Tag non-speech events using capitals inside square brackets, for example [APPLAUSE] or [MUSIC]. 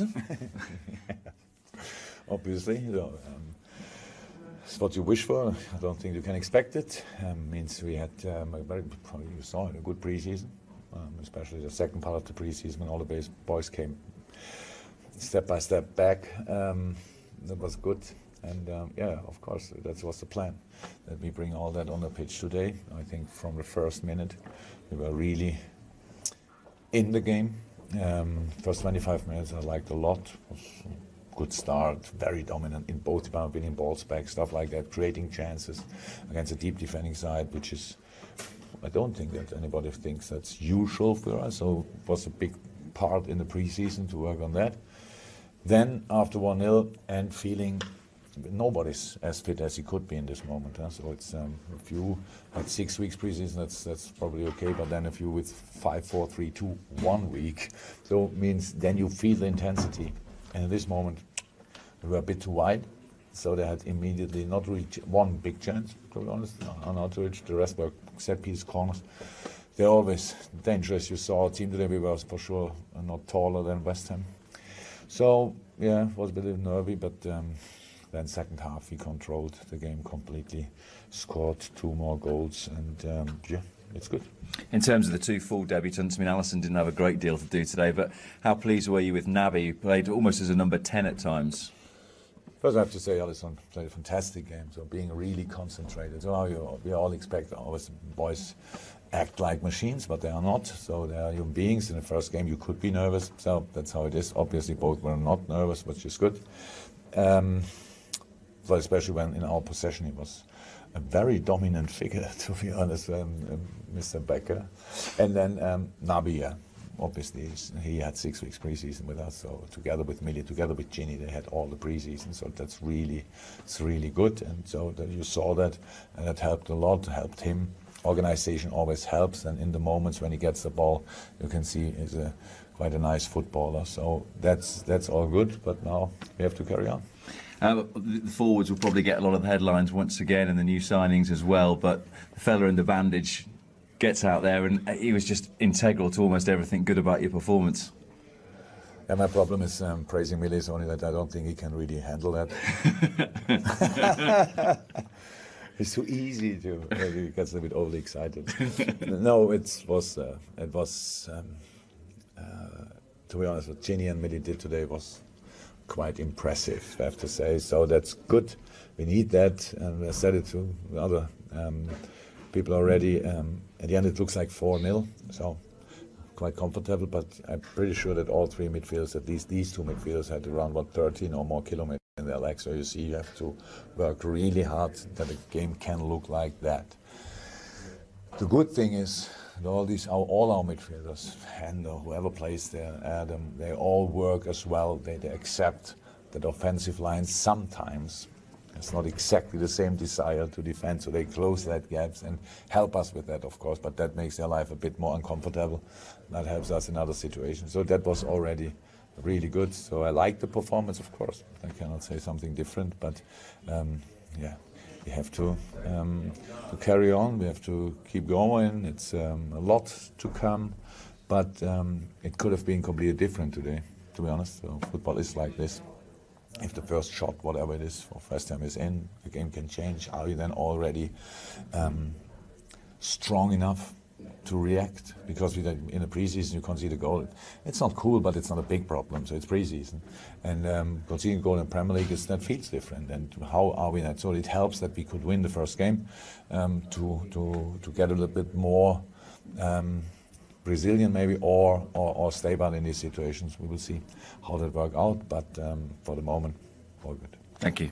[LAUGHS] Obviously, so, um, it's what you wish for. I don't think you can expect it. Um, means we had um, a very, probably you saw it, a good preseason, um, especially the second part of the preseason when all the base boys came step by step back. Um, that was good. And um, yeah, of course, that was the plan. That we bring all that on the pitch today. I think from the first minute, we were really in the game. Um, first 25 minutes I liked a lot. Good start, very dominant in both departments, winning balls back, stuff like that, creating chances against a deep defending side, which is I don't think that anybody thinks that's usual for us. So it was a big part in the preseason to work on that. Then after 1-0 and feeling nobody's as fit as he could be in this moment. Huh? So it's um, if you had six weeks preseason, that's that's probably okay. But then if you with five, four, three, two, one week, so means then you feel the intensity. And in this moment, we were a bit too wide, so they had immediately not reached one big chance. To be honest, on to the rest were set piece corners. They're always dangerous. You saw a team today we were for sure not taller than West Ham. So yeah, was a bit nervy, but. Um, then second half, we controlled the game completely, scored two more goals, and um, yeah, it's good. In terms of the two full debutants, I mean, Alisson didn't have a great deal to do today, but how pleased were you with Naby, who played almost as a number 10 at times? First, I have to say, Alisson played a fantastic game. So being really concentrated. So we all expect always boys act like machines, but they are not. So they are human beings. In the first game, you could be nervous. So that's how it is. Obviously, both were not nervous, which is good. Um, especially when in our possession he was a very dominant [LAUGHS] figure, to be honest, um, um, Mr. Becker. And then um, obviously, he had six weeks preseason with us. So together with Millie, together with Gini, they had all the preseason. So that's really, it's really good. And so that you saw that, and that helped a lot. Helped him. Organization always helps, and in the moments when he gets the ball, you can see he's a quite a nice footballer. So that's that's all good. But now we have to carry on. Uh, the forwards will probably get a lot of the headlines once again and the new signings as well. But the fella in the bandage gets out there and he was just integral to almost everything good about your performance. Yeah, my problem is um, praising Millie is only that I don't think he can really handle that. [LAUGHS] it's too easy to. He gets a bit overly excited. no, it was uh, it was. Um, uh, to be honest, what Gini and Millie did today was quite impressive, I have to say. So that's good. We need that, and I said it to other um, people already. Um, at the end, it looks like 4 0, so quite comfortable. But I'm pretty sure that all three midfielders, at least these two midfielders, had around what 13 or more kilometers in their legs. So you see, you have to work really hard that a game can look like that. The good thing is all these all our midfielders, Hendo, whoever plays there, Adam, they all work as well. They, they accept that offensive line sometimes it's not exactly the same desire to defend, so they close that gaps and help us with that, of course. But that makes their life a bit more uncomfortable. That helps us in other situations. So that was already really good. So I like the performance, of course. I cannot say something different, but um, yeah we have to um, to carry on. We have to keep going. It's um, a lot to come, but um, it could have been completely different today. To be honest, so football is like this. If the first shot, whatever it is, for first time is in, the game can change. Are you then already um, strong enough to react because in the preseason you concede a goal. It's not cool, but it's not a big problem. So it's preseason, and um, conceding a goal in Premier League is that feels different. And how are we that? So it helps that we could win the first game um, to to to get a little bit more. Um, Brazilian maybe or, or, or stable in these situations. We will see how that work out, but um, for the moment, all good. Thank you.